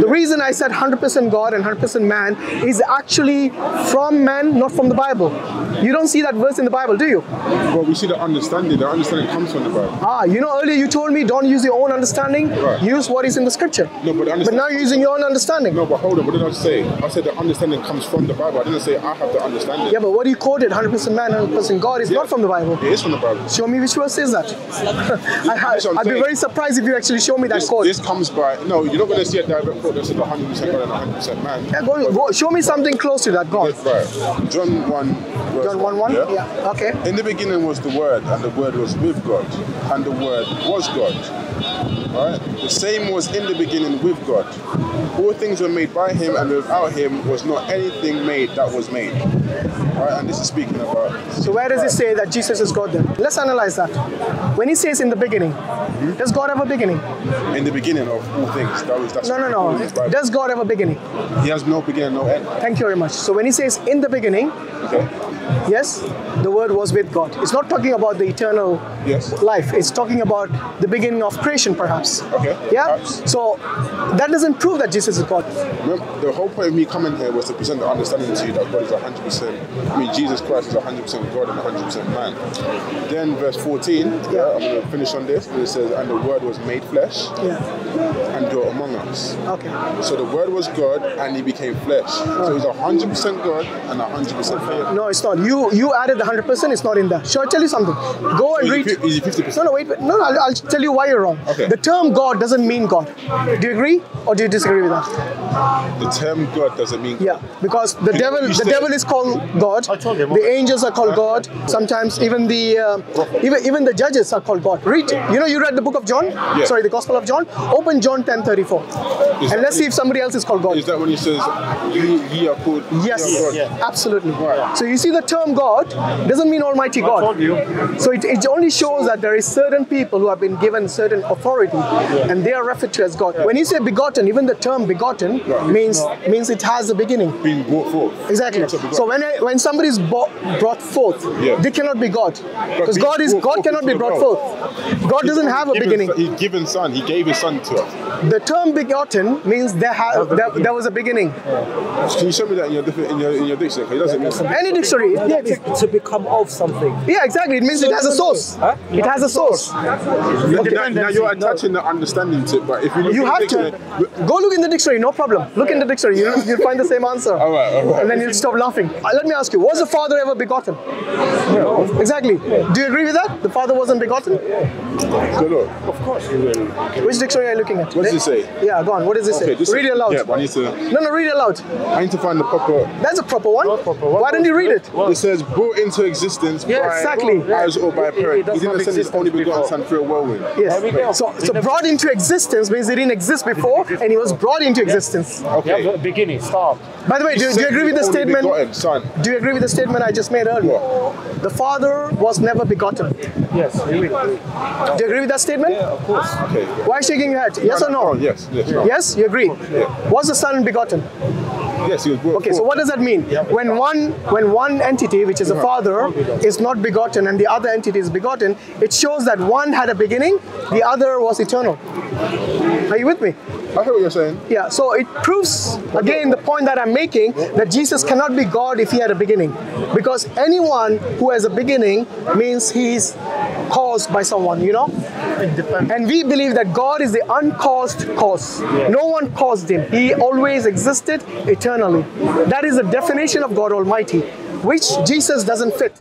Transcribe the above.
The reason I said 100% God and 100% man is actually from man, not from the Bible. You don't see that verse in the Bible, do you? Well, we see the understanding. The understanding comes from the Bible. Ah, you know, earlier you told me don't use your own understanding, Right. use what is in the scripture. No, but But now you're using your own understanding. No, but hold on. What did I say? I said the understanding comes from the Bible. I didn't say I have the understanding. Yeah, but what you quoted, 100% man, 100% God, is not from the Bible. It is from the Bible. Show me which verse is that. I, That's what I'm I'd be very surprised if you actually show me that This, quote. this comes by no. You're not going to see a direct quote says 100 percent God and 100 percent man. Yeah, go, go, show me something close to that. God. Right. John one. verse John 1 1? Yeah. Yeah, okay. In the beginning was the Word, and the Word was with God, and the Word was God. Alright? The same was in the beginning with God. All things were made by Him, and without Him was not anything made that was made. Alright? And this is speaking about. Uh, so where does it say that Jesus is God then? Let's analyze that. When he says in the beginning, mm-hmm. does God have a beginning? In the beginning of all things. That was that's No, no, no. Does God have a beginning? He has no beginning, no end. Thank you very much. So when he says in the beginning, Okay? Yes, the word was with God. It's not talking about the eternal Yes. life. It's talking about the beginning of creation, perhaps. Okay. Yeah. Perhaps. So that doesn't prove that Jesus is God. The whole point of me coming here was to present the understanding to you that God is 100%, I mean, Jesus Christ is 100% God and 100% man. Then, verse 14, yeah, I'm going to finish on this, it says, And the Word was made flesh Yeah. and dwelt among us. Okay. So the Word was God and He became flesh. So oh. He's 100% God and 100% man. No, it's not. You you added the hundred percent. It's not in there. Shall I tell you something? Go and read. he is he 50%? No, no, wait. wait. No, no. I'll, I'll tell you why you're wrong. Okay. The term God doesn't mean God. Do you agree or do you disagree with that? The term God doesn't mean Yeah, because the You- devil, you the said- devil is called God. I told him. The angels are called God. Sometimes even the uh, even even the judges are called God. Read. You know, you read the book of John. Yeah. Sorry, the Gospel of John. Open John ten thirty four, Is and let's see if somebody else is called God. Is that when He says, Ye, ye are called Yes, are God? yeah. absolutely. Right. So you see, the term God doesn't mean Almighty God. So it, it only shows that there is certain people who have been given certain authority, and they are referred to as God. When you say begotten, even the term begotten means means it has a beginning. Being brought forth. Exactly. So when I, when somebody is brought forth, Yeah. they cannot be God, because God is God cannot be brought forth. God doesn't have a beginning. He's given Son. He gave His Son to us. The term begotten means there, ha- there, there was a beginning. Can you show me that in your, in your, in your dictionary? 'Cause it doesn't mean Any dictionary. Yeah, to, to become of something. yeah, exactly. It means it has a source. Huh? It has a source. Now, now you're attaching the understanding to it, but if you look You in have the to go look in the dictionary. No problem. Look in the dictionary. You, you'll find the same answer. All right, all right. And then you'll stop laughing. Uh, let me ask you: Was the Father ever begotten? No. Exactly. Do you agree with that? The Father wasn't begotten. So look, Of course you will. Which dictionary are you looking at? what does it say? Yeah, go on. What does it say? read it aloud. Yeah, but I need to. No, no, read it aloud. I need to find the proper. That's a proper one. proper one. Why don't you read it? It says brought into existence Yeah, by exactly. as or by a It- it parent. does He didn't not send his exist only begotten before. son through a whirlwind. Yes. There we go. So, It so never- brought into existence means it didn't exist before, and he was brought into existence. Okay. Yeah, the beginning, start. By the way, do, do you agree with the Only statement? Begotten son. Do you agree with the statement I just made earlier? The Father was never begotten. Yes, you will. Do you agree with that statement? Yeah, of course. Okay. Why shaking your head? Yes or Oh, no? yes, yes. no. Yes, you agree. Was the Son begotten? Yes, he was brought Okay, so what does that mean? When one when one entity, which is a uh-huh. father, is not begotten and the other entity is begotten, it shows that one had a beginning, the other was eternal. Are you with me? I hear what you're saying. Yeah, so it proves again the point that I'm making that Jesus cannot be God if he had a beginning. Because anyone who has a beginning means he's caused by someone, you know? Independent. And we believe that God is the uncaused cause. No one caused him. He always existed eternally. That is the definition of God Almighty, which Jesus doesn't fit.